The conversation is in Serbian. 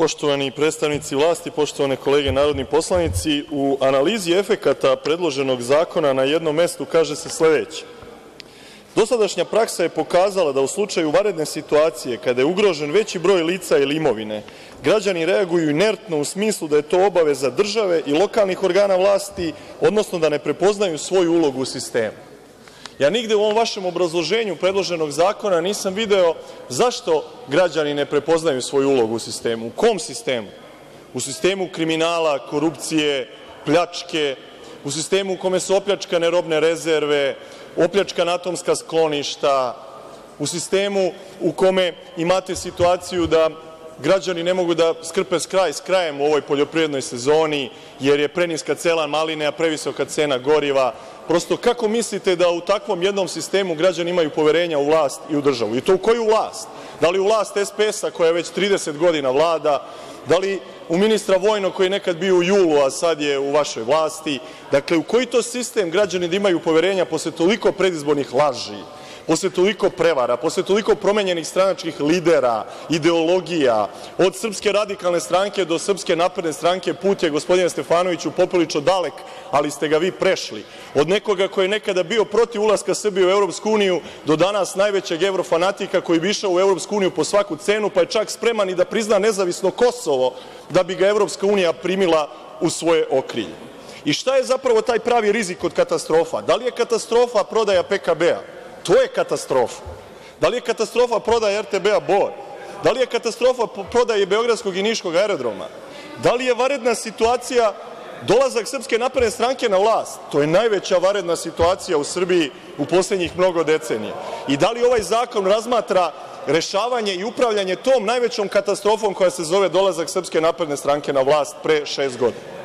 Poštovani predstavnici vlasti, poštovane kolege narodni poslanici, u analizi efekata predloženog zakona na jednom mestu kaže se sledeće – dosadašnja praksa je pokazala da u slučaju vanredne situacije, kada je ugrožen veći broj lica ili imovine, građani reaguju inertno u smislu da je to obaveza države i lokalnih organa vlasti, odnosno da ne prepoznaju svoju ulogu u sistemu. Ja nigde u ovom vašem obrazloženju predloženog zakona nisam video zašto građani ne prepoznaju svoju ulogu u sistemu. U kom sistemu? U sistemu kriminala, korupcije, pljačke, u sistemu u kome su opljačkane robne rezerve, opljačkana atomska skloništa, u sistemu u kome imate situaciju da građani ne mogu da skrpe kraj s krajem u ovoj poljoprivrednoj sezoni, jer je preniska cena maline, a previsoka cena goriva. Prosto, kako mislite da u takvom jednom sistemu građani imaju poverenja u vlast i u državu? I to u koju vlast? Da li u vlast SPS-a koja već 30 godina vlada, da li u ministra vojnog koji je nekad bio u JUL-u, a sad je u vašoj vlasti? Dakle, u koji to sistem građani da imaju poverenja posle toliko predizbornih laži, posle toliko prevara, posle toliko promenjenih stranačkih lidera, ideologija, od Srpske radikalne stranke do Srpske napredne stranke, put je, gospodine Stefanoviću, poprilično dalek, ali ste ga vi prešli. Od nekoga ko je nekada bio protiv ulaska Srbije u Evropsku uniju do danas najvećeg evrofanatika koji bi išao u uniju po svaku cenu, pa je čak spreman i da prizna nezavisno Kosovo da bi ga Evropska unija primila u svoje okrilje. I šta je zapravo taj pravi rizik od katastrofa? Da li je katastrofa prodaja PKB-a? To je katastrofa. Da li je katastrofa prodaja RTB-a Bor? Da li je katastrofa prodaja Beogradskog i Niškog aerodroma? Da li je vanredna situacija dolazak Srpske napredne stranke na vlast? To je najveća vanredna situacija u Srbiji u poslednjih mnogo decenija. I da li ovaj zakon razmatra rešavanje i upravljanje tom najvećom katastrofom koja se zove dolazak Srpske napredne stranke na vlast pre šest godina?